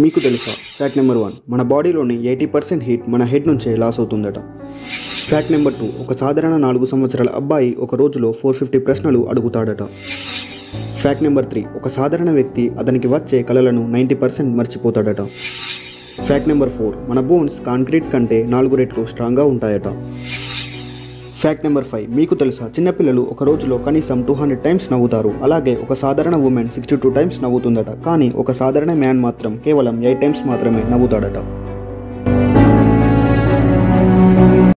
మీకు తెలుసా? Fact number one మన బాడీలోని ఎయిటీ పర్సెంట్ హీట్ మన హెడ్ నుంచే లాస్ అవుతుందట. ఫ్యాక్ట్ నెంబర్ టూ ఒక సాధారణ నాలుగు సంవత్సరాల అబ్బాయి ఒక రోజులో ఫోర్ ఫిఫ్టీ ప్రశ్నలు అడుగుతాడట. ఫ్యాక్ట్ నెంబర్ త్రీ ఒక సాధారణ వ్యక్తి అతనికి వచ్చే కళలను నైంటీ పర్సెంట్ మర్చిపోతాడట. ఫ్యాక్ట్ నెంబర్ ఫోర్ మన బోన్స్ కాంక్రీట్ కంటే నాలుగు రెట్లు స్ట్రాంగ్గా ఉంటాయట. ఫ్యాక్ట్ నెంబర్ ఫైవ్ మీకు తెలుసా చిన్నపిల్లలు ఒక రోజులో కనీసం టూ హండ్రెడ్ టైమ్స్ నవ్వుతారు. అలాగే ఒక సాధారణ ఉమెన్ సిక్స్టీ టూ టైమ్స్ నవ్వుతుందట. కానీ ఒక సాధారణ మ్యాన్ మాత్రం కేవలం ఎయిట్ టైమ్స్ మాత్రమే నవ్వుతాడట.